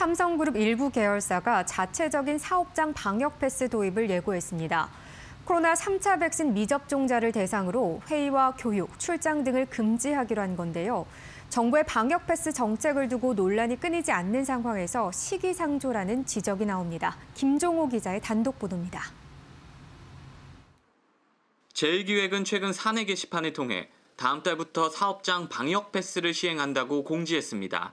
삼성그룹 일부 계열사가 자체적인 사업장 방역 패스 도입을 예고했습니다. 코로나 3차 백신 미접종자를 대상으로 회의와 교육, 출장 등을 금지하기로 한 건데요. 정부의 방역 패스 정책을 두고 논란이 끊이지 않는 상황에서 시기상조라는 지적이 나옵니다. 김종호 기자의 단독 보도입니다. 제1기획은 최근 사내 게시판을 통해 다음 달부터 사업장 방역 패스를 시행한다고 공지했습니다.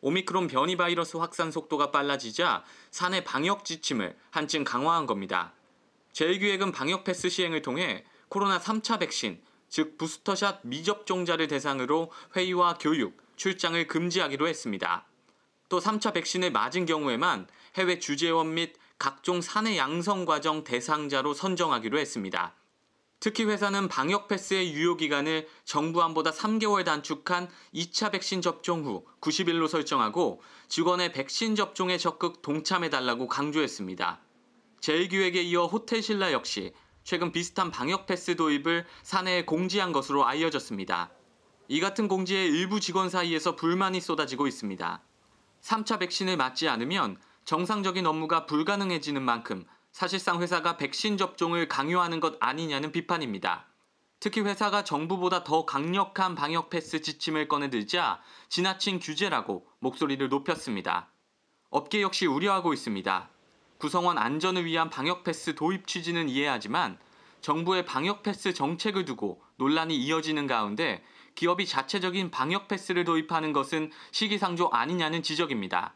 오미크론 변이 바이러스 확산 속도가 빨라지자 사내 방역 지침을 한층 강화한 겁니다. 제1기획은 방역 패스 시행을 통해 코로나 3차 백신, 즉 부스터샷 미접종자를 대상으로 회의와 교육, 출장을 금지하기로 했습니다. 또 3차 백신을 맞은 경우에만 해외 주재원 및 각종 사내 양성 과정 대상자로 선정하기로 했습니다. 특히 회사는 방역 패스의 유효 기간을 정부안보다 3개월 단축한 2차 백신 접종 후 90일로 설정하고 직원의 백신 접종에 적극 동참해달라고 강조했습니다. 제1기획에 이어 호텔 신라 역시 최근 비슷한 방역 패스 도입을 사내에 공지한 것으로 알려졌습니다. 이 같은 공지에 일부 직원 사이에서 불만이 쏟아지고 있습니다. 3차 백신을 맞지 않으면 정상적인 업무가 불가능해지는 만큼 사실상 회사가 백신 접종을 강요하는 것 아니냐는 비판입니다. 특히 회사가 정부보다 더 강력한 방역 패스 지침을 꺼내들자 지나친 규제라고 목소리를 높였습니다. 업계 역시 우려하고 있습니다. 구성원 안전을 위한 방역 패스 도입 취지는 이해하지만 정부의 방역 패스 정책을 두고 논란이 이어지는 가운데 기업이 자체적인 방역 패스를 도입하는 것은 시기상조 아니냐는 지적입니다.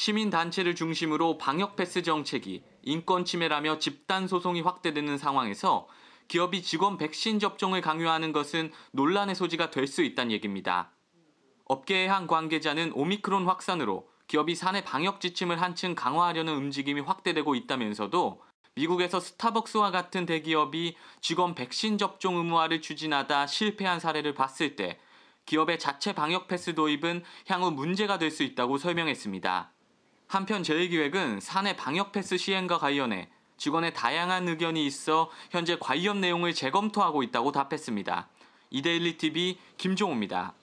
시민단체를 중심으로 방역 패스 정책이 인권 침해라며 집단 소송이 확대되는 상황에서 기업이 직원 백신 접종을 강요하는 것은 논란의 소지가 될 수 있다는 얘기입니다. 업계의 한 관계자는 오미크론 확산으로 기업이 사내 방역 지침을 한층 강화하려는 움직임이 확대되고 있다면서도 미국에서 스타벅스와 같은 대기업이 직원 백신 접종 의무화를 추진하다 실패한 사례를 봤을 때 기업의 자체 방역 패스 도입은 향후 문제가 될 수 있다고 설명했습니다. 한편 제1기획은 사내 방역 패스 시행과 관련해 직원의 다양한 의견이 있어 현재 관련 내용을 재검토하고 있다고 답했습니다. 이데일리 TV 김종호입니다.